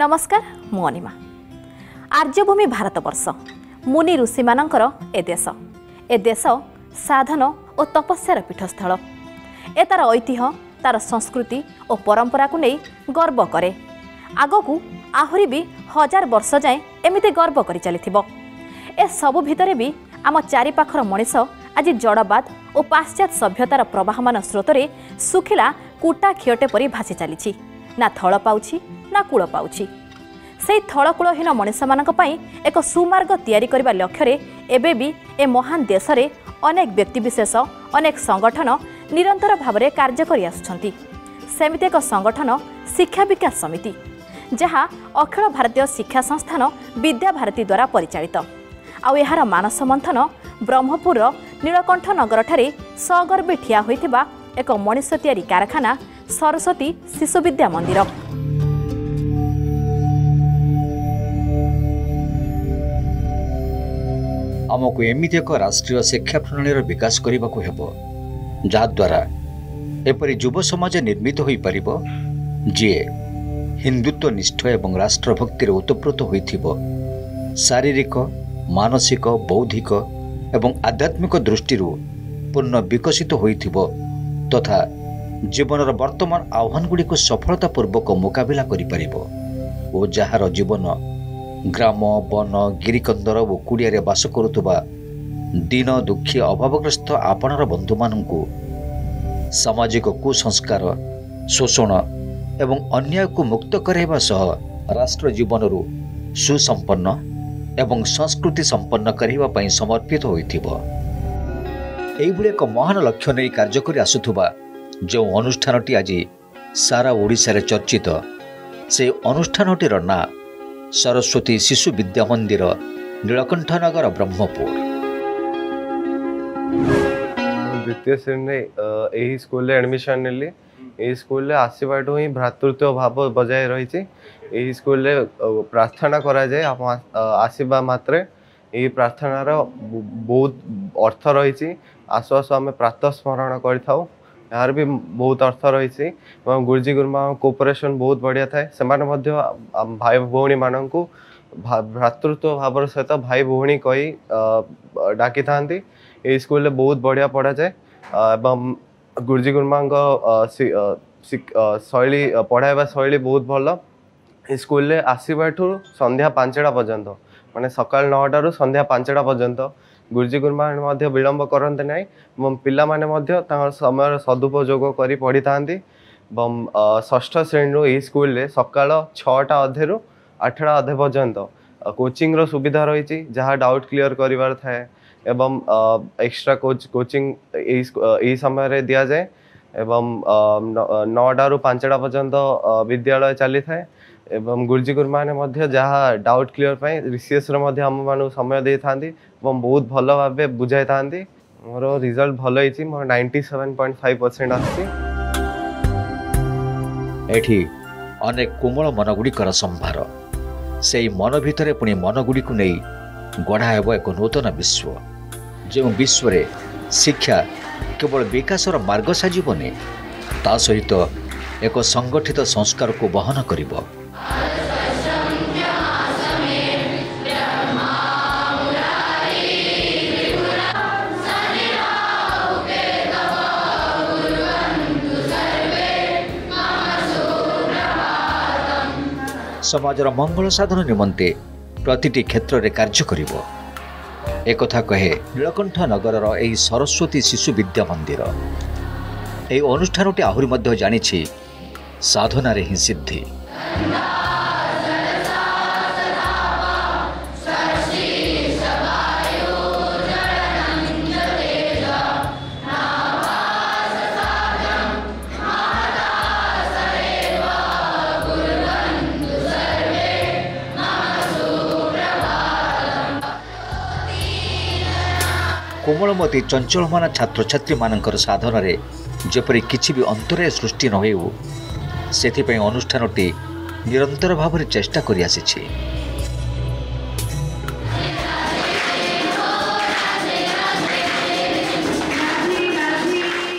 ନମସ୍କାର ମୁଁ ଅନିମା। ଆର୍ଯ୍ୟଭୂମି ଭାରତବର୍ଷ ମୁନି ଋଷିମାନଙ୍କର ଏ ଦେଶ। ଏ ଦେଶ ସାଧନ ଓ ତପସ୍ୟାର ପୀଠସ୍ଥଳ। ଏ ତା'ର ଐତିହ୍ୟ ତା'ର ସଂସ୍କୃତି ଓ ପରମ୍ପରାକୁ ନେଇ ଗର୍ବ କରେ। ଆଗକୁ ଆହୁରି ବି ହଜାର ବର୍ଷ ଯାଏଁ ଏମିତି ଗର୍ବ କରି ଚାଲିଥିବ। ଏସବୁ ଭିତରେ ବି ଆମ ଚାରିପାଖର ମଣିଷ ଆଜି ଜଡ଼ବାଦ ଓ ପାଶ୍ଚାତ୍ୟ ସଭ୍ୟତାର ପ୍ରବାହମାନ ସ୍ରୋତରେ ଶୁଖିଲା କୁଟା ଖିଅଟେ ପରି ଭାସି ଚାଲିଛି। ନା ଥଳ ପାଉଛି ନା କୂଳ ପାଉଛି ସେହି ଥଳକୂଳହୀନ ମଣିଷମାନଙ୍କ ପାଇଁ ଏକ ସୁମାର୍ଗ ତିଆରି କରିବା ଲକ୍ଷ୍ୟରେ ଏବେ ବି ଏ ମହାନ ଦେଶରେ ଅନେକ ବ୍ୟକ୍ତିବିଶେଷ ଅନେକ ସଂଗଠନ ନିରନ୍ତର ଭାବରେ କାର୍ଯ୍ୟ କରି ଆସୁଛନ୍ତି। ସେମିତି ଏକ ସଂଗଠନ ଶିକ୍ଷା ବିକାଶ ସମିତି ଯାହା ଅଖିଳ ଭାରତୀୟ ଶିକ୍ଷା ସଂସ୍ଥାନ ବିଦ୍ୟାଭାରତୀ ଦ୍ୱାରା ପରିଚାଳିତ। ଆଉ ଏହାର ମାନସ ମନ୍ଥନ ବ୍ରହ୍ମପୁରର ନୀଳକଣ୍ଠ ନଗରଠାରେ ସଗର୍ବେ ଠିଆ ହୋଇଥିବା ଏକ ମଣିଷ ତିଆରି କାରଖାନା ସରସ୍ୱତୀ ଶିଶୁ ବିଦ୍ୟା ମନ୍ଦିର। ଆମକୁ ଏମିତି ଏକ ରାଷ୍ଟ୍ରୀୟ ଶିକ୍ଷା ପ୍ରଣାଳୀର ବିକାଶ କରିବାକୁ ହେବ ଯାହାଦ୍ୱାରା ଏପରି ଯୁବ ସମାଜ ନିର୍ମିତ ହୋଇପାରିବ ଯିଏ ହିନ୍ଦୁତ୍ୱ ନିଷ୍ଠ ଏବଂ ରାଷ୍ଟ୍ରଭକ୍ତିରେ ଓତପ୍ରୋତ ହୋଇଥିବ। ଶାରୀରିକ ମାନସିକ ବୌଦ୍ଧିକ ଏବଂ ଆଧ୍ୟାତ୍ମିକ ଦୃଷ୍ଟିରୁ ପୂର୍ଣ୍ଣ ବିକଶିତ ହୋଇଥିବ ତଥା ଜୀବନର ବର୍ତ୍ତମାନ ଆହ୍ୱାନଗୁଡ଼ିକୁ ସଫଳତାପୂର୍ବକ ମୁକାବିଲା କରିପାରିବ ଓ ଯାହାର ଜୀବନ ଗ୍ରାମ ବନ ଗିରିକନ୍ଦର ଓ କୁଡ଼ିଆରେ ବାସ କରୁଥିବା ଦୀନ ଦୁଃଖୀ ଅଭାବଗ୍ରସ୍ତ ଆପଣାର ବନ୍ଧୁମାନଙ୍କୁ ସାମାଜିକ କୁସଂସ୍କାର ଶୋଷଣ ଏବଂ ଅନ୍ୟାୟକୁ ମୁକ୍ତ କରାଇବା ସହ ରାଷ୍ଟ୍ର ଜୀବନରୁ ସୁସମ୍ପନ୍ନ ଏବଂ ସଂସ୍କୃତି ସମ୍ପନ୍ନ କରିବା ପାଇଁ ସମର୍ପିତ ହୋଇଥିବ। ଏହିଭଳି ଏକ ମହାନ ଲକ୍ଷ୍ୟ ନେଇ କାର୍ଯ୍ୟ କରି ଆସୁଥିବା ଯେଉଁ ଅନୁଷ୍ଠାନଟି ଆଜି ସାରା ଓଡ଼ିଶାରେ ଚର୍ଚ୍ଚିତ ସେହି ଅନୁଷ୍ଠାନଟିର ନାଁ ସରସ୍ୱତୀ ଶିଶୁ ବିଦ୍ୟା ମନ୍ଦିର ନୀଳକଣ୍ଠନଗର ବ୍ରହ୍ମପୁର। ଦ୍ୱିତୀୟ ଶ୍ରେଣୀରେ ଏହି ସ୍କୁଲରେ ଆଡ଼ମିସନ୍ ନେଲି। ଏହି ସ୍କୁଲରେ ଆସିବାଠୁ ହିଁ ଭ୍ରାତୃତ୍ୱ ଭାବ ବଜାୟ ରହିଛି। ଏହି ସ୍କୁଲରେ ପ୍ରାର୍ଥନା କରାଯାଏ। ଆସିବା ମାତ୍ରେ ଏହି ପ୍ରାର୍ଥନାର ବହୁତ ଅର୍ଥ ରହିଛି। ଆସୁ ଆସୁ ଆମେ ପ୍ରାତଃ ସ୍ମରଣ କରିଥାଉ। ଏହାର ବି ବହୁତ ଅର୍ଥ ରହିଛି ଏବଂ ଗୁରୁଜୀ ଗୁରୁମାଙ୍କ କୋପରେସନ୍ ବହୁତ ବଢ଼ିଆ ଥାଏ ସେମାନେ ମଧ୍ୟ ଭାଇ ଭଉଣୀମାନଙ୍କୁ ଭ୍ରାତୃତ୍ୱ ଭାବର ସହିତ ଭାଇ ଭଉଣୀ କହି ଡାକିଥାନ୍ତି ଏହି ସ୍କୁଲରେ ବହୁତ ବଢ଼ିଆ ପଢ଼ାଯାଏ ଏବଂ ଗୁରୁଜୀ ଗୁରୁମାଙ୍କ ଶୈଳୀ ପଢ଼ାଇବା ଶୈଳୀ ବହୁତ ଭଲ ଏ ସ୍କୁଲରେ ଆସିବାଠୁ ସନ୍ଧ୍ୟା ପାଞ୍ଚଟା ପର୍ଯ୍ୟନ୍ତ ମାନେ ସକାଳ ନଅଟାରୁ ସନ୍ଧ୍ୟା ପାଞ୍ଚଟା ପର୍ଯ୍ୟନ୍ତ। ଗୁରୁଜୀ ଗୁରୁମାନେ ମଧ୍ୟ ବିଳମ୍ବ କରନ୍ତି ନାହିଁ। ଏବଂ ପିଲାମାନେ ମଧ୍ୟ ତାଙ୍କର ସମୟର ସଦୁପଯୋଗ କରି ପଢ଼ିଥାନ୍ତି। ଏବଂ ଷଷ୍ଠ ଶ୍ରେଣୀରୁ ଏହି ସ୍କୁଲରେ ସକାଳ ଛଅଟା ଅଧେରୁ ଆଠଟା ଅଧେ ପର୍ଯ୍ୟନ୍ତ କୋଚିଂର ସୁବିଧା ରହିଛି ଯାହା ଡାଉଟ୍ କ୍ଲିଅର୍ କରିବାର ଥାଏ। ଏବଂ ଏକ୍ସଟ୍ରା କୋଚ୍ କୋଚିଂ ଏହି ଏହି ସମୟରେ ଦିଆଯାଏ। ଏବଂ ନଅଟାରୁ ପାଞ୍ଚଟା ପର୍ଯ୍ୟନ୍ତ ବିଦ୍ୟାଳୟ ଚାଲିଥାଏ। ଏବଂ ଗୁରୁଜୀ ଗୁରୁମାନେ ମଧ୍ୟ ଯାହା ଡାଉଟ୍ କ୍ଲିଅର୍ ପାଇଁ ରିସିଏସ୍ରେ ମଧ୍ୟ ଆମମାନଙ୍କୁ ସମୟ ଦେଇଥାନ୍ତି। ଏବଂ ବହୁତ ଭଲ ଭାବେ ବୁଝାଇଥାନ୍ତି। ମୋର ରିଜଲ୍ଟ ଭଲ ହେଇଛି ମୋର ninety seven point five percent ଆସିଛି। ଏଠି ଅନେକ କୋମଳ ମନଗୁଡ଼ିକର ସମ୍ଭାର। ସେହି ମନ ଭିତରେ ପୁଣି ମନଗୁଡ଼ିକୁ ନେଇ ଗଢ଼ା ହେବ ଏକ ନୂତନ ବିଶ୍ୱ। ଯେଉଁ ବିଶ୍ୱରେ ଶିକ୍ଷା କେବଳ ବିକାଶର ମାର୍ଗ ସାଜିବନି ତା ସହିତ ଏକ ସଂଗଠିତ ସଂସ୍କାରକୁ ବହନ କରିବ। ସମାଜର ମଙ୍ଗଳ ସାଧନ ନିମନ୍ତେ ପ୍ରତିଟି କ୍ଷେତ୍ରରେ କାର୍ଯ୍ୟ କରିବ ଏକଥା କହେ ନୀଳକଣ୍ଠ ନଗରର ଏହି ସରସ୍ୱତୀ ଶିଶୁ ବିଦ୍ୟା ମନ୍ଦିର ଏହି ଅନୁଷ୍ଠାନଟି ଆହୁରି ମଧ୍ୟ ଜାଣିଛି ସାଧନାରେ ହିଁ ସିଦ୍ଧି କୋମଳମତୀ ଚଞ୍ଚଳମାନ ଛାତ୍ରଛାତ୍ରୀମାନଙ୍କର ସାଧନାରେ ଯେପରି କିଛି ବି ଅନ୍ତରାୟ ସୃଷ୍ଟି ନ ହେଉ ସେଥିପାଇଁ ଅନୁଷ୍ଠାନଟି ନିରନ୍ତର ଭାବରେ ଚେଷ୍ଟା କରିଆସିଛି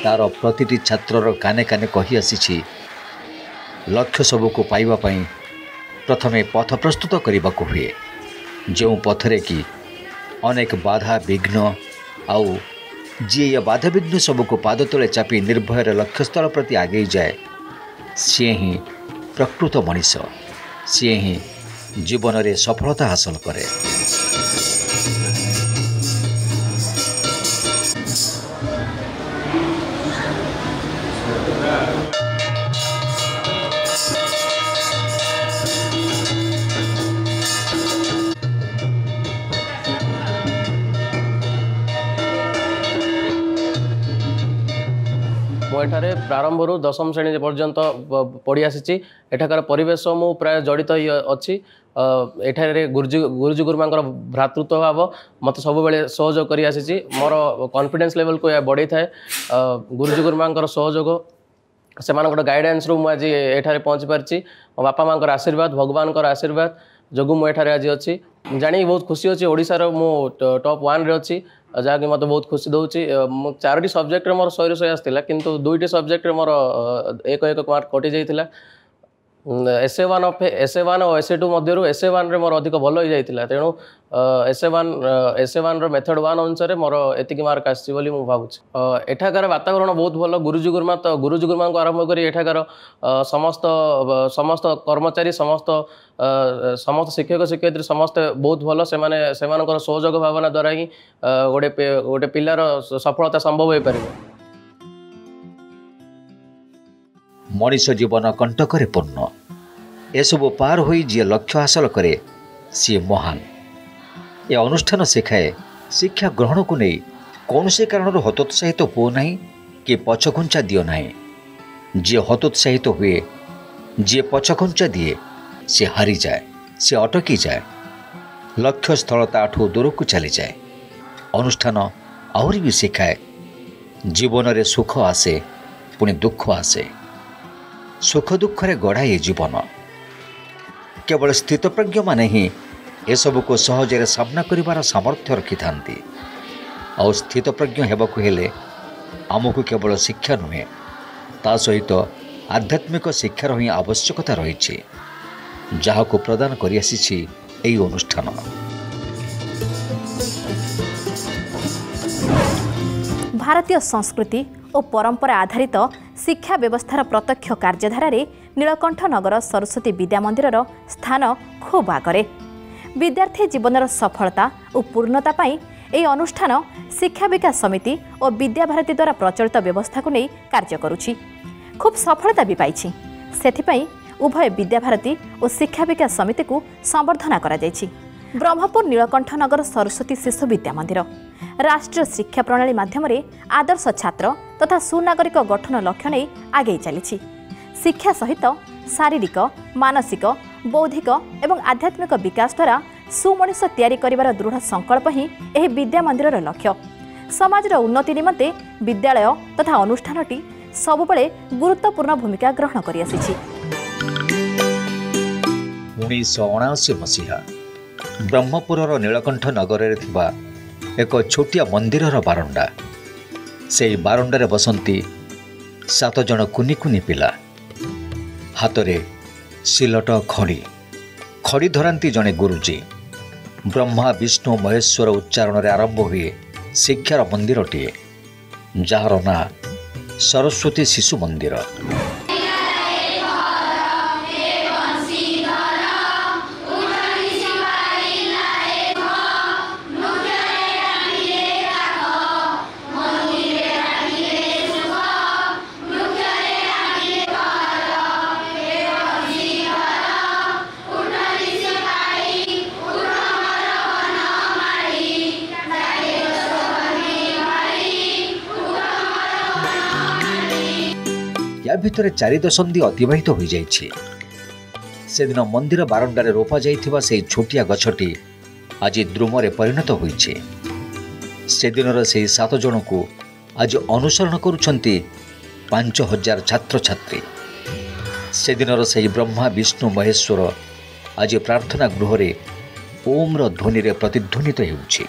ତାର ପ୍ରତିଟି ଛାତ୍ରର କାନେ କାନେ କହି ଆସିଛି ଲକ୍ଷ୍ୟ ସବୁକୁ ପାଇବା ପାଇଁ ପ୍ରଥମେ ପଥ ପ୍ରସ୍ତୁତ କରିବାକୁ ହୁଏ। ଯେଉଁ ପଥରେ କି ଅନେକ ବାଧା ବିଘ୍ନ ଆଉ ଯିଏ ଏ ବାଧାବିଘ୍ନ ସବୁକୁ ପାଦ ତଳେ ଚାପି ନିର୍ଭୟରେ ଲକ୍ଷ୍ୟସ୍ଥଳ ପ୍ରତି ଆଗେଇ ଯାଏ ସିଏ ହିଁ ପ୍ରକୃତ ମଣିଷ ସିଏ ହିଁ ଜୀବନରେ ସଫଳତା ହାସଲ କରେ। ଏଠାରେ ପ୍ରାରମ୍ଭରୁ ଦଶମ ଶ୍ରେଣୀ ପର୍ଯ୍ୟନ୍ତ ପ- ପଢ଼ି ଆସିଛି। ଏଠାକାର ପରିବେଶ ମୁଁ ପ୍ରାୟ ଜଡ଼ିତ ହେଇ ଅଛି। ଅ, ଏଠାରେ ଗୁରୁଜୀ ଗୁରୁଜୀ ଗୁରୁମାଙ୍କର ଭ୍ରାତୃତ୍ୱ ଭାବ ମୋତେ ସବୁବେଳେ ସହଯୋଗ କରି ଆସିଛି। ମୋର କନଫିଡେନ୍ସ ଲେଭେଲକୁ ଏହା ବଢ଼େଇଥାଏ। ଅ, ଗୁରୁଜୀ ଗୁରୁମାଙ୍କର ସହଯୋଗ ସେମାନଙ୍କର ଗାଇଡ଼ାନ୍ସରୁ ମୁଁ ଆଜି ଏଠାରେ ପହଞ୍ଚି ପାରିଛି। ମୋ ବାପା ମାଆଙ୍କର ଆଶୀର୍ବାଦ ଭଗବାନଙ୍କର ଆଶୀର୍ବାଦ ଯୋଗୁଁ ମୁଁ ଏଠାରେ ଆଜି ଅଛି। ଜାଣିକି ବହୁତ ଖୁସି ଅଛି। ଓଡ଼ିଶାର ମୁଁ ଟପ୍ ୱାନ୍ରେ ଅଛି। ଯାହାକି ମୋତେ ବହୁତ ଖୁସି ଦେଉଛି ମୁଁ ଚାରୋଟି ସବଜେକ୍ଟରେ ମୋର ଶହେରୁ ଶହେ ଆସିଥିଲା କିନ୍ତୁ ଦୁଇଟି ସବଜେକ୍ଟରେ ମୋର ଅ, ଏକ ଏକ ମାର୍କ କଟିଯାଇଥିଲା। S A one of S A one O S A two ମଧ୍ୟରୁ ଏସ୍ଏ ୱାନ୍ରେ ମୋର ଅଧିକ ଭଲ ହୋଇଯାଇଥିଲା। ତେଣୁ S A one S A ୱାନ୍ର method one ଅନୁସାରେ ମୋର ଏତିକି ମାର୍କ ଆସିଛି ବୋଲି ମୁଁ ଭାବୁଛି। ଏଠାକାର ବାତାବରଣ ବହୁତ ଭଲ। ଗୁରୁଜୀ ଗୁରୁମା ତ ଗୁରୁଜୀ ଗୁରୁମାଙ୍କୁ ଆରମ୍ଭ କରି ଏଠାକାର ସମସ୍ତ ସମସ୍ତ କର୍ମଚାରୀ ସମସ୍ତ ସମସ୍ତ ଶିକ୍ଷକ ଶିକ୍ଷୟିତ୍ରୀ ସମସ୍ତେ ବହୁତ ଭଲ। ସେମାନେ ସେମାନଙ୍କର ସହଯୋଗ ଭାବନା ଦ୍ୱାରା ହିଁ ଗୋଟେ ଗୋଟେ ପିଲାର ସଫଳତା ସମ୍ଭବ ହୋଇପାରିବ। ମଣିଷ ଜୀବନ କଣ୍ଟକରେ ପୂର୍ଣ୍ଣ। ଏସବୁ ପାର ହୋଇ ଯିଏ ଲକ୍ଷ୍ୟ ହାସଲ କରେ ସିଏ ମହାନ। ଏ ଅନୁଷ୍ଠାନ ଶିଖାଏ ଶିକ୍ଷା ଗ୍ରହଣକୁ ନେଇ କୌଣସି କାରଣରୁ ହତୋତ୍ସାହିତ ହୁଅ ନାହିଁ କି ପଛଘୁଞ୍ଚା ଦିଅ ନାହିଁ। ଯିଏ ହତୋତ୍ସାହିତ ହୁଏ ଯିଏ ପଛଘୁଞ୍ଚା ଦିଏ ସେ ହାରିଯାଏ ସେ ଅଟକିଯାଏ। ଲକ୍ଷ୍ୟସ୍ଥଳ ତାଠୁ ଦୂରକୁ ଚାଲିଯାଏ। ଅନୁଷ୍ଠାନ ଆହୁରି ବି ଶିଖାଏ। ଜୀବନରେ ସୁଖ ଆସେ ପୁଣି ଦୁଃଖ ଆସେ। ସୁଖ ଦୁଃଖରେ ଗଢ଼ା ଏ ଜୀବନ। କେବଳ ସ୍ଥିତପ୍ରଜ୍ଞମାନେ ହିଁ ଏସବୁକୁ ସହଜରେ ସାମ୍ନା କରିବାର ସାମର୍ଥ୍ୟ ରଖିଥାନ୍ତି। ଆଉ ସ୍ଥିତପ୍ରଜ୍ଞ ହେବାକୁ ହେଲେ ଆମକୁ କେବଳ ଶିକ୍ଷା ନୁହେଁ ତା ସହିତ ଆଧ୍ୟାତ୍ମିକ ଶିକ୍ଷାର ହିଁ ଆବଶ୍ୟକତା ରହିଛି ଯାହାକୁ ପ୍ରଦାନ କରିଆସିଛି ଏହି ଅନୁଷ୍ଠାନ। ଭାରତୀୟ ସଂସ୍କୃତି ଓ ପରମ୍ପରା ଆଧାରିତ ଶିକ୍ଷା ବ୍ୟବସ୍ଥାର ପ୍ରତ୍ୟକ୍ଷ କାର୍ଯ୍ୟଧାରାରେ ନୀଳକଣ୍ଠ ନଗର ସରସ୍ୱତୀ ବିଦ୍ୟା ମନ୍ଦିରର ସ୍ଥାନ ଖୁବ୍ ଆଗରେ। ବିଦ୍ୟାର୍ଥୀ ଜୀବନର ସଫଳତା ଓ ପୂର୍ଣ୍ଣତା ପାଇଁ ଏହି ଅନୁଷ୍ଠାନ ଶିକ୍ଷା ବିକାଶ ସମିତି ଓ ବିଦ୍ୟାଭାରତୀ ଦ୍ୱାରା ପ୍ରଚଳିତ ବ୍ୟବସ୍ଥାକୁ ନେଇ କାର୍ଯ୍ୟ କରୁଛି। ଖୁବ୍ ସଫଳତା ବି ପାଇଛି। ସେଥିପାଇଁ ଉଭୟ ବିଦ୍ୟାଭାରତୀ ଓ ଶିକ୍ଷା ବିକାଶ ସମିତିକୁ ସମ୍ବର୍ଦ୍ଧନା କରାଯାଇଛି। ବ୍ରହ୍ମପୁର ନୀଳକଣ୍ଠ ନଗର ସରସ୍ୱତୀ ଶିଶୁ ବିଦ୍ୟା ମନ୍ଦିର। ରାଷ୍ଟ୍ରୀୟ ଶିକ୍ଷା ପ୍ରଣାଳୀ ମାଧ୍ୟମରେ ଆଦର୍ଶ ଛାତ୍ର ତଥା ସୁନାଗରିକ ଗଠନ ଲକ୍ଷ୍ୟ ନେଇ ଆଗେଇ ଚାଲିଛି। ଶିକ୍ଷା ସହିତ ଶାରୀରିକ ମାନସିକ ବୌଦ୍ଧିକ ଏବଂ ଆଧ୍ୟାତ୍ମିକ ବିକାଶ ଦ୍ୱାରା ସୁମଣିଷ ତିଆରି କରିବାର ଦୃଢ଼ ସଂକଳ୍ପ ହିଁ ଏହି ବିଦ୍ୟା ମନ୍ଦିରର ଲକ୍ଷ୍ୟ। ସମାଜର ଉନ୍ନତି ନିମନ୍ତେ ବିଦ୍ୟାଳୟ ତଥା ଅନୁଷ୍ଠାନଟି ସବୁବେଳେ ଗୁରୁତ୍ୱପୂର୍ଣ୍ଣ ଭୂମିକା ଗ୍ରହଣ କରିଆସିଛି। ଉଣେଇଶହ ଅଣାଅଶୀ ମସିହା ବ୍ରହ୍ମପୁରର ନୀଳକଣ୍ଠ ନଗରରେ ଥିବା ଏକ ଛୋଟିଆ ମନ୍ଦିରର ବାରଣ୍ଡା ସେହି ବାରଣ୍ଡାରେ ବସନ୍ତି ସାତ ଜଣ କୁନି କୁନି ପିଲା। ହାତରେ ସିଲଟ ଖଡ଼ି। ଖଡ଼ି ଧରାନ୍ତି ଜଣେ ଗୁରୁଜୀ। ବ୍ରହ୍ମା ବିଷ୍ଣୁ ମହେଶ୍ୱର ଉଚ୍ଚାରଣରେ ଆରମ୍ଭ ହୁଏ ଶିକ୍ଷାର ମନ୍ଦିରଟିଏ ଯାହାର ନାଁ ସରସ୍ୱତୀ ଶିଶୁ ମନ୍ଦିର। ଭିତରେ ଚାରି ଦଶନ୍ଧି ଅତିବାହିତ ହୋଇଯାଇଛି ସେଦିନ ମନ୍ଦିର ବାରଣ୍ଡାରେ ରୋପାଯାଇଥିବା ସେହି ଛୋଟିଆ ଗଛଟି ଆଜି ଦ୍ରୁମରେ ପରିଣତ ହୋଇଛି ସେଦିନର ସେହି ସାତ ଜଣଙ୍କୁ ଆଜି ଅନୁସରଣ କରୁଛନ୍ତି ପାଞ୍ଚ ହଜାର ଛାତ୍ରଛାତ୍ରୀ ସେଦିନର ସେହି ବ୍ରହ୍ମା ବିଷ୍ଣୁ ମହେଶ୍ୱର ଆଜି ପ୍ରାର୍ଥନା ଗୃହରେ ଓମ୍ର ଧ୍ୱନିରେ ପ୍ରତିଧ୍ୱନିତ ହେଉଛି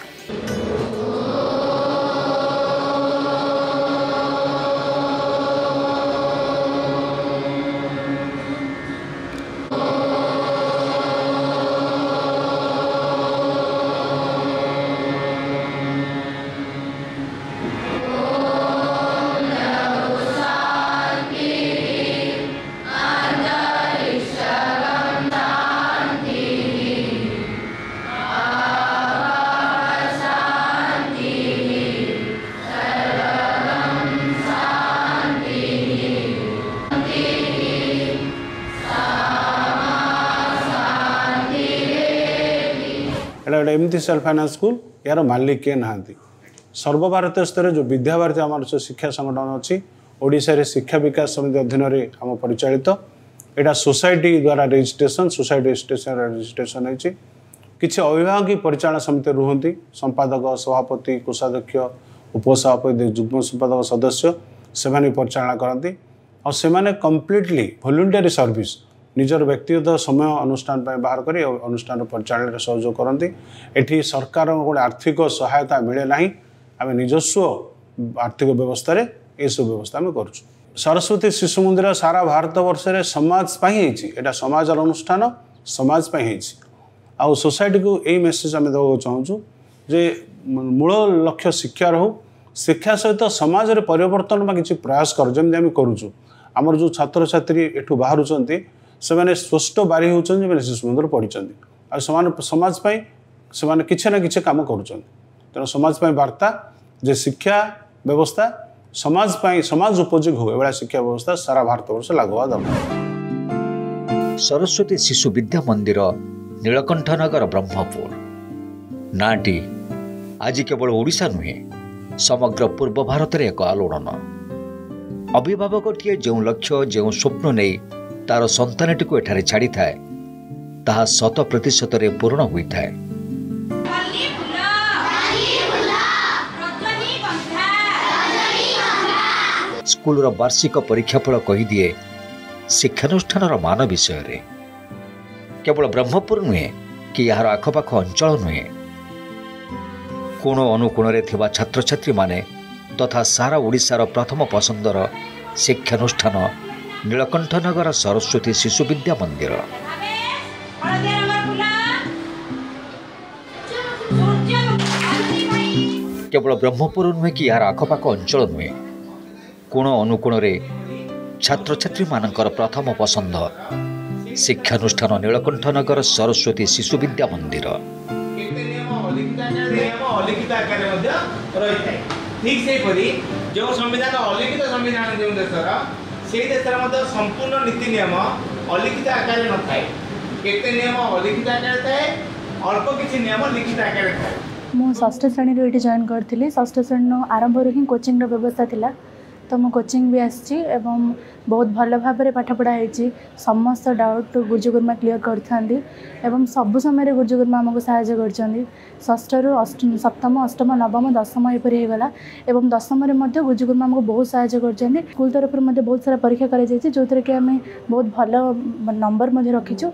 ଏମିତି ସେଲ୍ଫ ଫାଇନାନ୍ସ ସ୍କୁଲ ଏହାର ମାଲିକ କିଏ ନାହାନ୍ତି? ସର୍ବଭାରତୀୟ ସ୍ତରରେ ଯେଉଁ ବିଦ୍ୟାଭାରତୀ ଆମର ଯେଉଁ ଶିକ୍ଷା ସଂଗଠନ ଅଛି ଓଡ଼ିଶାରେ ଶିକ୍ଷା ବିକାଶ ସମିତି ଅଧୀନରେ ଆମ ପରିଚାଳିତ ଏଇଟା ସୋସାଇଟି ଦ୍ୱାରା ରେଜିଷ୍ଟ୍ରେସନ ସୋସାଇଟି ରେଜିଷ୍ଟ୍ରେସନ ରେଜିଷ୍ଟ୍ରେସନ ହେଇଛି। କିଛି ଅଭିଭାବକ ପରିଚାଳନା ସମିତି ରୁହନ୍ତି ସମ୍ପାଦକ ସଭାପତି କୋଷାଧ୍ୟକ୍ଷ ଉପସଭାପତି ଯୁଗ୍ମ ସମ୍ପାଦକ ସଦସ୍ୟ ସେମାନେ ପରିଚାଳନା କରନ୍ତି। ଆଉ ସେମାନେ କମ୍ପ୍ଲିଟଲି ଭଲ୍ୟୁଣ୍ଟାରୀ ସର୍ଭିସ୍ ନିଜର ବ୍ୟକ୍ତିଗତ ସମୟ ଅନୁଷ୍ଠାନ ପାଇଁ ବାହାର କରି ଅନୁଷ୍ଠାନ ପରିଚାଳନାରେ ସହଯୋଗ କରନ୍ତି। ଏଠି ସରକାରଙ୍କ ଗୋଟେ ଆର୍ଥିକ ସହାୟତା ମିଳେ ନାହିଁ। ଆମେ ନିଜସ୍ୱ ଆର୍ଥିକ ବ୍ୟବସ୍ଥାରେ ଏସବୁ ବ୍ୟବସ୍ଥା ଆମେ କରୁଛୁ। ସରସ୍ୱତୀ ଶିଶୁ ମନ୍ଦିର ସାରା ଭାରତ ବର୍ଷରେ ସମାଜ ପାଇଁ ହେଇଛି। ଏଇଟା ସମାଜର ଅନୁଷ୍ଠାନ ସମାଜ ପାଇଁ ହେଇଛି। ଆଉ ସୋସାଇଟିକୁ ଏଇ ମେସେଜ୍ ଆମେ ଦେବାକୁ ଚାହୁଁଛୁ ଯେ ମୂଳ ଲକ୍ଷ୍ୟ ଶିକ୍ଷା ରହୁ। ଶିକ୍ଷା ସହିତ ସମାଜରେ ପରିବର୍ତ୍ତନ ବା କିଛି ପ୍ରୟାସ କର। ଯେମିତି ଆମେ କରୁଛୁ। ଆମର ଯେଉଁ ଛାତ୍ରଛାତ୍ରୀ ଏଠୁ ବାହାରୁଛନ୍ତି ସେମାନେ ସ୍ପଷ୍ଟ ବାରି ହେଉଛନ୍ତି ସେମାନେ ଶିଶୁ ମନ୍ଦିର ପଢ଼ିଛନ୍ତି। ଆଉ ସେମାନେ ସମାଜ ପାଇଁ ସେମାନେ କିଛି ନା କିଛି କାମ କରୁଛନ୍ତି। ତେଣୁ ସମାଜ ପାଇଁ ବାର୍ତ୍ତା ଯେ ଶିକ୍ଷା ବ୍ୟବସ୍ଥା ସମାଜ ପାଇଁ ସମାଜ ଉପଯୋଗୀ ହଉ ଏଭଳିଆ ଶିକ୍ଷା ବ୍ୟବସ୍ଥା ସାରା ଭାରତବର୍ଷ ଲାଗୁ ହେବା ଦରକାର। ସରସ୍ୱତୀ ଶିଶୁ ବିଦ୍ୟା ମନ୍ଦିର ନୀଳକଣ୍ଠନଗର ବ୍ରହ୍ମପୁର। ନାଁଟି ଆଜି କେବଳ ଓଡ଼ିଶା ନୁହେଁ ସମଗ୍ର ପୂର୍ବ ଭାରତରେ ଏକ ଆଲୋଡ଼ନ। ଅଭିଭାବକଟିଏ ଯେଉଁ ଲକ୍ଷ୍ୟ ଯେଉଁ ସ୍ୱପ୍ନ ନେଇ ତାର ସନ୍ତାନଟିକୁ ଏଠାରେ ଛାଡ଼ିଥାଏ। ତାହା ଶତ ପ୍ରତିଶତରେ ପୂରଣ ହୋଇଥାଏ। ସ୍କୁଲର ବାର୍ଷିକ ପରୀକ୍ଷାଫଳ କହିଦିଏ ଶିକ୍ଷାନୁଷ୍ଠାନର ମାନ ବିଷୟରେ। କେବଳ ବ୍ରହ୍ମପୁର ନୁହେଁ କି ଏହାର ଆଖପାଖ ଅଞ୍ଚଳ ନୁହେଁ। କୋଣ ଅନୁକୋଣରେ ଥିବା ଛାତ୍ରଛାତ୍ରୀମାନେ ତଥା ସାରା ଓଡ଼ିଶାର ପ୍ରଥମ ପସନ୍ଦର ଶିକ୍ଷାନୁଷ୍ଠାନ ନୀଳକଣ୍ଠନଗର ସରସ୍ୱତୀ ଶିଶୁ ବିଦ୍ୟା ମନ୍ଦିର କେବଳ ବ୍ରହ୍ମପୁର ନୁହେଁ କି ଏହାର ଆଖପାଖ ଅଞ୍ଚଳ ନୁହେଁ କୋଣ ଅନୁକୋଣରେ ଛାତ୍ରଛାତ୍ରୀମାନଙ୍କର ପ୍ରଥମ ପସନ୍ଦ ଶିକ୍ଷାନୁଷ୍ଠାନ ନୀଳକଣ୍ଠନଗର ସରସ୍ୱତୀ ଶିଶୁ ବିଦ୍ୟା ମନ୍ଦିର ସେହିପରି ଯେଉଁ ସମ୍ବିଧାନ ଅଲିଖିତ ସମ୍ବିଧାନ ଯେଉଁ ଦେଶର ସେହି ଦେଶର ମଧ୍ୟ ସମ୍ପୂର୍ଣ୍ଣ ନୀତି ନିୟମ ଅଲିଖିତ ଆକାରରେ ନଥାଏ। କେତେ ନିୟମ ଅଲିଖିତ ଆକାରରେ ଥାଏ? ଅଳ୍ପ କିଛି ନିୟମ ଲିଖିତ ଆକାରରେ ଥାଏ। ମୁଁ ଷଷ୍ଠ ଶ୍ରେଣୀରୁ ଏଇଠି ଜଏନ୍ କରିଥିଲି। ଷଷ୍ଠ ଶ୍ରେଣୀରୁ ଆରମ୍ଭରୁ ହିଁ କୋଚିଂର ବ୍ୟବସ୍ଥା ଥିଲା। ତ ମୁଁ କୋଚିଂ ବି ଆସିଛି ଏବଂ ବହୁତ ଭଲ ଭାବରେ ପାଠପଢ଼ା ହେଇଛି ସମସ୍ତ ଡାଉଟ୍ ଗୁରୁଜୀ ଗୁରୁମା କ୍ଲିୟର୍ କରିଥାନ୍ତି ଏବଂ ସବୁ ସମୟରେ ଗୁରୁଜୀ ଗୁରୁମା ଆମକୁ ସାହାଯ୍ୟ କରିଛନ୍ତି ଷଷ୍ଠରୁ ଅଷ୍ଟ ସପ୍ତମ ଅଷ୍ଟମ ନବମ ଦଶମ ଏପରି ହେଇଗଲା ଏବଂ ଦଶମରେ ମଧ୍ୟ ଗୁରୁଜୀ ଗୁରୁମା ଆମକୁ ବହୁତ ସାହାଯ୍ୟ କରିଛନ୍ତି ସ୍କୁଲ ତରଫରୁ ମଧ୍ୟ ବହୁତ ସାରା ପରୀକ୍ଷା କରାଯାଇଛି ଯେଉଁଥିରେ କି ଆମେ ବହୁତ ଭଲ ନମ୍ବର ମଧ୍ୟ ରଖିଛୁ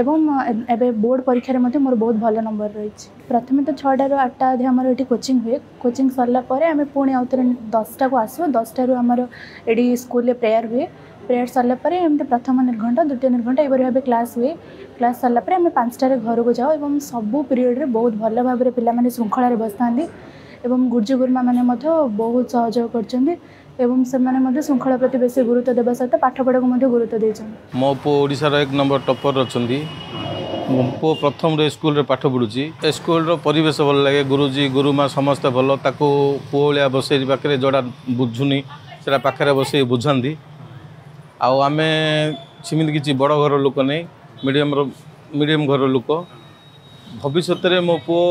ଏବଂ ଏ- ଏବେ ବୋର୍ଡ଼ ପରୀକ୍ଷାରେ ମଧ୍ୟ ମୋର ବହୁତ ଭଲ ନମ୍ବର ରହିଛି। ପ୍ରଥମେ ତ ଛଅଟାରୁ ଆଠଟା ଅଧେ ଆମର ଏଠି କୋଚିଂ ହୁଏ। କୋଚିଂ ସରିଲା ପରେ ଆମେ ପୁଣି ଆଉଥରେ ଦଶଟାକୁ ଆସୁ ଦଶଟାରୁ ଆମର ଏଠି ସ୍କୁଲରେ ପ୍ରେୟାର ହୁଏ। ପ୍ରେୟାର ସରିଲା ପରେ ଏମିତି ପ୍ରଥମ ନିର୍ଘଣ୍ଟ ଦ୍ୱିତୀୟ ନିର୍ଘଣ୍ଟ ଏହିପରି ଭାବେ କ୍ଲାସ୍ ହୁଏ। କ୍ଲାସ୍ ସରିଲା ପରେ ଆମେ ପାଞ୍ଚଟାରେ ଘରକୁ ଯାଉ ଏବଂ ସବୁ ପିରିୟଡ଼ରେ ବହୁତ ଭଲ ଭାବରେ ପିଲାମାନେ ଶୃଙ୍ଖଳାରେ ବସିଥାନ୍ତି ଏବଂ ଗୁରୁଜୀ ଗୁରୁମାମାନେ ମଧ୍ୟ ବହୁତ ସହଯୋଗ କରିଛନ୍ତି ଏବଂ ସେମାନେ ମଧ୍ୟ ଶୃଙ୍ଖଳା ପ୍ରତି ବେଶୀ ଗୁରୁତ୍ୱ ଦେବା ସହିତ ପାଠପଢ଼ାକୁ ମଧ୍ୟ ଗୁରୁତ୍ୱ ଦେଇଛନ୍ତି। ମୋ ପୁଅ ଓଡ଼ିଶାର ଏକ ନମ୍ବର ଟପର ଅଛନ୍ତି। ମୋ ପୁଅ ପ୍ରଥମରୁ ଏ ସ୍କୁଲରେ ପାଠ ପଢ଼ୁଛି। ଏ ସ୍କୁଲର ପରିବେଶ ଭଲ ଲାଗେ ଗୁରୁଜୀ ଗୁରୁମା ସମସ୍ତେ ଭଲ ତାକୁ ପୁଅ ଭଳିଆ ବସେଇ ପାଖରେ ଯେଉଁଟା ବୁଝୁନି ସେଇଟା ପାଖରେ ବସେଇ ବୁଝାନ୍ତି। ଆଉ ଆମେ ସେମିତି କିଛି ବଡ଼ ଘର ଲୋକ ନେଇ ମିଡ଼ିୟମର ମିଡ଼ିୟମ୍ ଘର ଲୋକ। ଭବିଷ୍ୟତରେ ମୋ ପୁଅ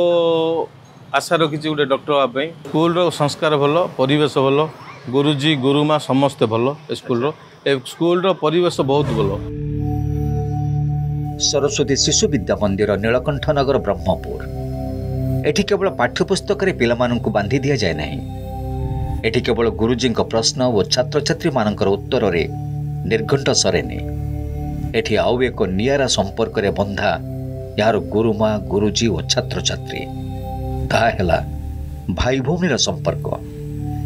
ଆଶା ରଖିଛି ଗୋଟେ ଡକ୍ଟର ହେବା ପାଇଁ। ସ୍କୁଲର ସଂସ୍କାର ଭଲ ପରିବେଶ ଭଲ ଗୁରୁଜୀ ଗୁରୁମା ସମସ୍ତେ ଭଲ ଏ ସ୍କୁଲର ଏ ସ୍କୁଲର ପରିବେଶ ବହୁତ ଭଲ। ସରସ୍ୱତୀ ଶିଶୁ ବିଦ୍ୟା ମନ୍ଦିର ନୀଳକଣ୍ଠନଗର ବ୍ରହ୍ମପୁର। ଏଠି କେବଳ ପାଠ୍ୟପୁସ୍ତକରେ ପିଲାମାନଙ୍କୁ ବାନ୍ଧି ଦିଆଯାଏ ନାହିଁ। ଏଠି କେବଳ ଗୁରୁଜୀଙ୍କ ପ୍ରଶ୍ନ ଓ ଛାତ୍ରଛାତ୍ରୀମାନଙ୍କର ଉତ୍ତରରେ ନିର୍ଘଣ୍ଟ ସରେନି। ଏଠି ଆଉ ଏକ ନିଆରା ସମ୍ପର୍କରେ ବନ୍ଧା ଏହାର ଗୁରୁମା ଗୁରୁଜୀ ଓ ଛାତ୍ରଛାତ୍ରୀ। ତାହା ହେଲା ଭାଇ ଭଉଣୀର ସମ୍ପର୍କ।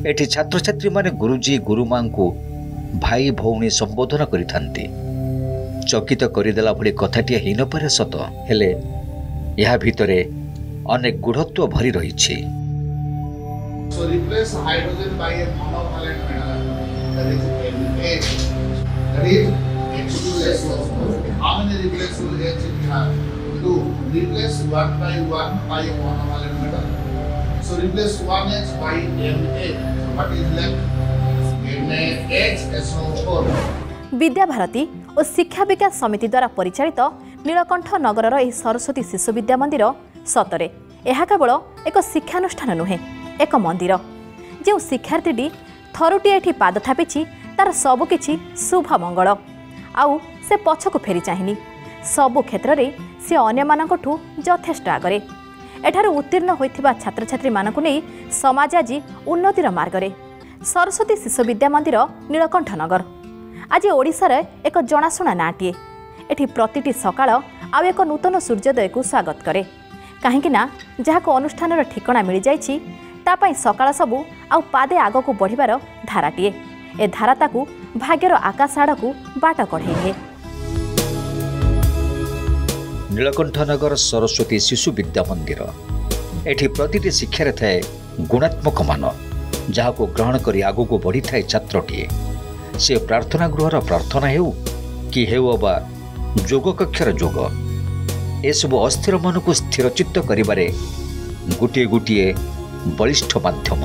ଏଠି ଛାତ୍ରଛାତ୍ରୀମାନେ ଗୁରୁଜୀ ଗୁରୁମାଙ୍କୁ ଭାଇ ଭଉଣୀ ସମ୍ବୋଧନ କରିଥାନ୍ତି। ଚକିତ କରିଦେଲା ଭଳି କଥାଟିଏ ହେଇନପାରେ ସତ ହେଲେ ଏହା ଭିତରେ ଅନେକ ଗୂଢ଼ତ୍ୱ ଭରି ରହିଛି। Hydrogen by a monovalent metal. That is NH. That is H2S. How many replaceable H we have? Two. Replace one one by a monovalent metal. So replace one H by Na. So what is left? NaHSO4. Vidyabharati ଓ ଶିକ୍ଷା ବିକାଶ ସମିତି ଦ୍ୱାରା ପରିଚାଳିତ ନୀଳକଣ୍ଠ ନଗରର ଏହି ସରସ୍ୱତୀ ଶିଶୁ ବିଦ୍ୟା ମନ୍ଦିର ସତରେ ଏହା କେବଳ ଏକ ଶିକ୍ଷାନୁଷ୍ଠାନ ନୁହେଁ ଏକ ମନ୍ଦିର ଯେଉଁ ଶିକ୍ଷାର୍ଥୀଟି ଥରୁଟିଏ ଏଠି ପାଦ ଥାପିଛି ତାର ସବୁକିଛି ଶୁଭ ମଙ୍ଗଳ। ଆଉ ସେ ପଛକୁ ଫେରି ଚାହିଁନି। ସବୁ କ୍ଷେତ୍ରରେ ସେ ଅନ୍ୟମାନଙ୍କଠୁ ଯଥେଷ୍ଟ ଆଗରେ। ଏଠାରୁ ଉତ୍ତୀର୍ଣ୍ଣ ହୋଇଥିବା ଛାତ୍ରଛାତ୍ରୀମାନଙ୍କୁ ନେଇ ସମାଜ ଆଜି ଉନ୍ନତିର ମାର୍ଗରେ। ସରସ୍ୱତୀ ଶିଶୁ ବିଦ୍ୟା ମନ୍ଦିର ନୀଳକଣ୍ଠନଗର ଆଜି ଓଡ଼ିଶାର ଏକ ଜଣାଶୁଣା ନାଁଟିଏ। ଏଠି ପ୍ରତିଟି ସକାଳ ଆଉ ଏକ ନୂତନ ସୂର୍ଯ୍ୟୋଦୟକୁ ସ୍ୱାଗତ କରେ। କାହିଁକି ନା ଯାହାକୁ ଅନୁଷ୍ଠାନର ଠିକଣା ମିଳିଯାଇଛି ତା ପାଇଁ ସକାଳ ସବୁ ଆଉ ପାଦେ ଆଗକୁ ବଢ଼ିବାର ଧାରାଟିଏ। ଏ ଧାରା ତାକୁ ଭାଗ୍ୟର ଆକାଶ ଆଡ଼କୁ ବାଟ କଢ଼େଇ ନିଏ ନୀଳକଣ୍ଠନଗର ସରସ୍ୱତୀ ଶିଶୁ ବିଦ୍ୟା ମନ୍ଦିର। ଏଠି ପ୍ରତିଟି ଶିକ୍ଷାରେ ଥାଏ ଗୁଣାତ୍ମକ ମାନ ଯାହାକୁ ଗ୍ରହଣ କରି ଆଗକୁ ବଢ଼ିଥାଏ ଛାତ୍ରଟିଏ। ସେ ପ୍ରାର୍ଥନା ଗୃହର ପ୍ରାର୍ଥନା ହେଉ କି ହେଉ ଅବା ଯୋଗ କକ୍ଷର ଯୋଗ ଏସବୁ ଅସ୍ଥିର ମନକୁ ସ୍ଥିରଚିତ୍ତ କରିବାରେ ଗୋଟିଏ ଗୋଟିଏ ବଳିଷ୍ଠ ମାଧ୍ୟମ।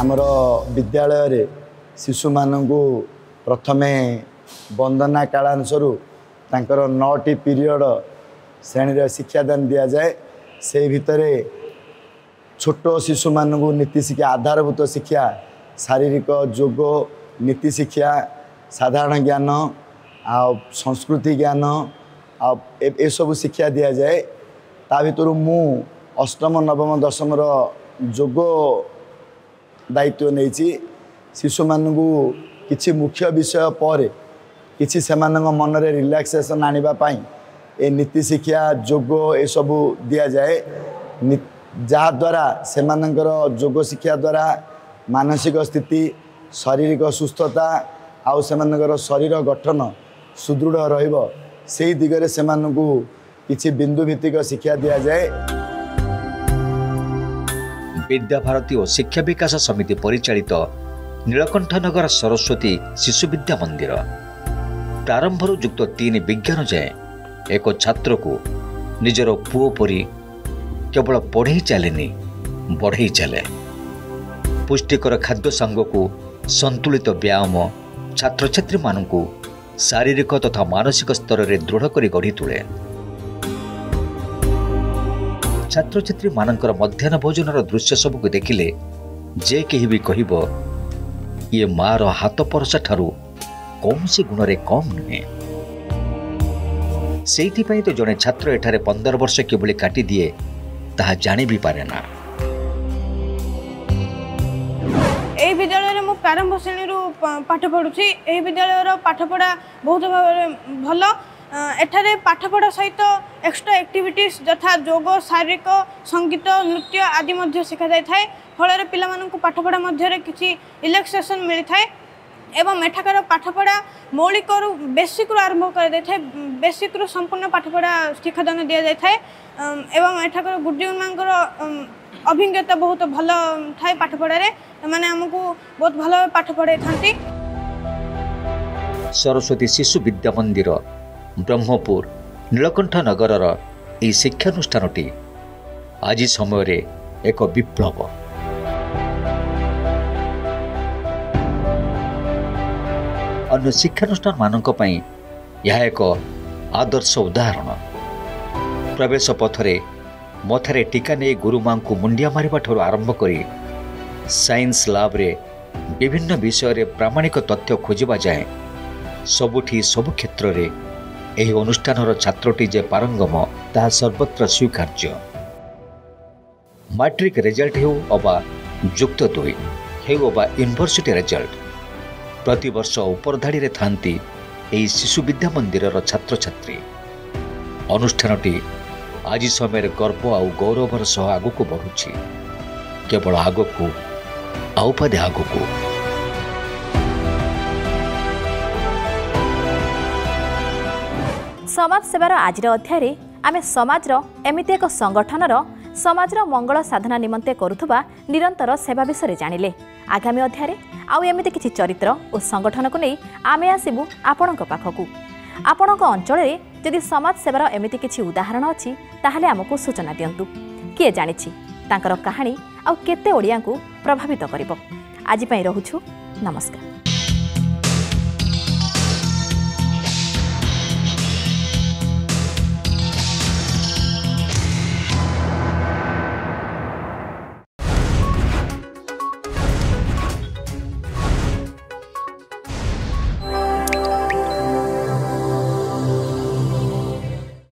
ଆମର ବିଦ୍ୟାଳୟରେ ଶିଶୁମାନଙ୍କୁ ପ୍ରଥମେ ବନ୍ଦନା କାଳାଂଶରୁ ତାଙ୍କର ନଅଟି ପିରିୟଡ଼ ଶ୍ରେଣୀର ଶିକ୍ଷାଦାନ ଦିଆଯାଏ। ସେହି ଭିତରେ ଛୋଟ ଶିଶୁମାନଙ୍କୁ ନୀତି ଶିକ୍ଷା ଆଧାରଭୂତ ଶିକ୍ଷା ଶାରୀରିକ ଯୋଗ ନୀତି ଶିକ୍ଷା ସାଧାରଣ ଜ୍ଞାନ ଆଉ ସଂସ୍କୃତି ଜ୍ଞାନ ଆଉ ଏ- ଏସବୁ ଶିକ୍ଷା ଦିଆଯାଏ ତା ଭିତରୁ ମୁଁ ଅଷ୍ଟମ ନବମ ଦଶମର ଯୋଗ ଦାୟିତ୍ୱ ନେଇଛି ଶିଶୁମାନଙ୍କୁ କିଛି ମୁଖ୍ୟ ବିଷୟ ପରେ କିଛି ସେମାନଙ୍କ ମନରେ ରିଲାକ୍ସେସନ୍ ଆଣିବା ପାଇଁ ଏ ନୀତି ଶିକ୍ଷା ଯୋଗ ଏସବୁ ଦିଆଯାଏ। ନି- ଯାହାଦ୍ୱାରା ସେମାନଙ୍କର ଯୋଗ ଶିକ୍ଷା ଦ୍ୱାରା ମାନସିକ ସ୍ଥିତି ଶାରୀରିକ ସୁସ୍ଥତା ଆଉ ସେମାନଙ୍କର ଶରୀର ଗଠନ ସୁଦୃଢ଼ ରହିବ ସେହି ଦିଗରେ ସେମାନଙ୍କୁ କିଛି ବିନ୍ଦୁ ଭିତ୍ତିକ ଶିକ୍ଷା ଦିଆଯାଏ। ବିଦ୍ୟାଭାରତୀ ଓ ଶିକ୍ଷା ବିକାଶ ସମିତି ପରିଚାଳିତ ନୀଳକଣ୍ଠନଗର ସରସ୍ୱତୀ ଶିଶୁ ବିଦ୍ୟା ମନ୍ଦିର। ପ୍ରାରମ୍ଭରୁ ଯୁକ୍ତ ତିନି ବିଜ୍ଞାନ ଯାଏଁ ଏକ ଛାତ୍ରକୁ ନିଜର ପୁଅ ପରି କେବଳ ପଢ଼େଇ ଚାଲେନି ବଢ଼େଇ ଚାଲେ। ପୁଷ୍ଟିକର ଖାଦ୍ୟ ସାଙ୍ଗକୁ ସନ୍ତୁଳିତ ବ୍ୟାୟାମ ଛାତ୍ରଛାତ୍ରୀମାନଙ୍କୁ ଶାରୀରିକ ତଥା ମାନସିକ ସ୍ତରରେ ଦୃଢ଼ କରି ଗଢ଼ି ତୁଳେ। ଛାତ୍ରଛାତ୍ରୀମାନଙ୍କର ମଧ୍ୟାହ୍ନ ଭୋଜନର ଦୃଶ୍ୟ ସବୁକୁ ଦେଖିଲେ ଯେ କେହି ବି କହିବ ଇଏ ମାର ହାତ ପରସା ଠାରୁ କୌଣସି ଗୁଣରେ କମ୍ ନୁହେଁ। ସେଇଥିପାଇଁ ତ ଜଣେ ଛାତ୍ର ଏଠାରେ ପନ୍ଦର ବର୍ଷ କିଭଳି କାଟିଦିଏ ତାହା ଜାଣି ବି ପାରେ ନା ଏହି ବିଦ୍ୟାଳୟରେ ମୁଁ ପ୍ରାରମ୍ଭ ଶ୍ରେଣୀରୁ ପା- ପାଠ ପଢ଼ୁଛି। ଏହି ବିଦ୍ୟାଳୟର ପାଠପଢ଼ା ବହୁତ ଭାବରେ ଭଲ। ଅ, ଏଠାରେ ପାଠପଢ଼ା ସହିତ ଏକ୍ସଟ୍ରା ଆକ୍ଟିଭିଟିସ୍ ଯଥା ଯୋଗ ଶାରୀରିକ ସଙ୍ଗୀତ ନୃତ୍ୟ ଆଦି ମଧ୍ୟ ଶିଖାଯାଇଥାଏ। ଫଳରେ ପିଲାମାନଙ୍କୁ ପାଠପଢ଼ା ମଧ୍ୟରେ କିଛି ରିଲାକ୍ସେସନ୍ ମିଳିଥାଏ ଏବଂ ଏଠାକାର ପାଠପଢ଼ା ମୌଳିକରୁ ବେସିକ୍ରୁ ଆରମ୍ଭ କରାଯାଇଥାଏ। ବେସିକ୍ରୁ ସମ୍ପୂର୍ଣ୍ଣ ପାଠପଢ଼ା ଶିକ୍ଷାଦାନ ଦିଆଯାଇଥାଏ। ଅମ୍, ଏବଂ ଏଠାକାର ଗୁରୁଜୀମାନଙ୍କର ଅମ୍, ଅଭିଜ୍ଞତା ବହୁତ ଭଲ ଥାଏ ପାଠପଢ଼ାରେ ସେମାନେ ଆମକୁ ବହୁତ ଭଲ ଭାବେ ପାଠ ପଢ଼ାଇଥାନ୍ତି। ସରସ୍ୱତୀ ଶିଶୁ ବିଦ୍ୟା ମନ୍ଦିର ବ୍ରହ୍ମପୁର ନୀଳକଣ୍ଠ ନଗରର ଏହି ଶିକ୍ଷାନୁଷ୍ଠାନଟି ଆଜି ସମୟରେ ଏକ ବିପ୍ଳବ। ଅନ୍ୟ ଶିକ୍ଷାନୁଷ୍ଠାନମାନଙ୍କ ପାଇଁ ଏହା ଏକ ଆଦର୍ଶ ଉଦାହରଣ। ପ୍ରବେଶ ପଥରେ ମଥାରେ ଟିକା ନେଇ ଗୁରୁମାଙ୍କୁ ମୁଣ୍ଡିଆ ମାରିବା ଠାରୁ ଆରମ୍ଭ କରି ସାଇନ୍ସ ଲ୍ୟାବ୍ରେ ବିଭିନ୍ନ ବିଷୟରେ ପ୍ରାମାଣିକ ତଥ୍ୟ ଖୋଜିବା ଯାଏଁ ସବୁଠି ସବୁ କ୍ଷେତ୍ରରେ ଏହି ଅନୁଷ୍ଠାନର ଛାତ୍ରଟି ଯେ ପାରଙ୍ଗମ ତାହା ସର୍ବତ୍ର ସ୍ୱୀକାର୍ଯ୍ୟ। ମାଟ୍ରିକ ରେଜଲ୍ଟ ହେଉ ଅବା ଯୁକ୍ତ ଦୁଇ ହେଉ ଅବା ୟୁନିଭର୍ସିଟି ରେଜଲ୍ଟ ପ୍ରତିବର୍ଷ ଉପରଧାଡ଼ିରେ ଥାନ୍ତି ଏହି ଶିଶୁ ବିଦ୍ୟା ମନ୍ଦିରର ଛାତ୍ରଛାତ୍ରୀ। ଅନୁଷ୍ଠାନଟି ଆଜି ସମୟରେ ଗର୍ବ ଆଉ ଗୌରବର ସହ ଆଗକୁ ବଢ଼ୁଛି। କେବଳ ଆଗକୁ ଆଉ ପାଦେ ଆଗକୁ। ସମାଜ ସେବାର ଆଜିର ଅଧ୍ୟାୟରେ ଆମେ ସମାଜର ଏମିତି ଏକ ସଂଗଠନର ସମାଜର ମଙ୍ଗଳ ସାଧନା ନିମନ୍ତେ କରୁଥିବା ନିରନ୍ତର ସେବା ବିଷୟରେ ଜାଣିଲେ। ଆଗାମୀ ଅଧ୍ୟାୟରେ ଆଉ ଏମିତି କିଛି ଚରିତ୍ର ଓ ସଂଗଠନକୁ ନେଇ ଆମେ ଆସିବୁ ଆପଣଙ୍କ ପାଖକୁ। ଆପଣଙ୍କ ଅଞ୍ଚଳରେ ଯଦି ସମାଜସେବାର ଏମିତି କିଛି ଉଦାହରଣ ଅଛି ତାହେଲେ ଆମକୁ ସୂଚନା ଦିଅନ୍ତୁ। କିଏ ଜାଣିଛି? ତାଙ୍କର କାହାଣୀ ଆଉ କେତେ ଓଡ଼ିଆଙ୍କୁ ପ୍ରଭାବିତ କରିବ? ଆଜି ପାଇଁ ରହୁଛୁ। ନମସ୍କାର।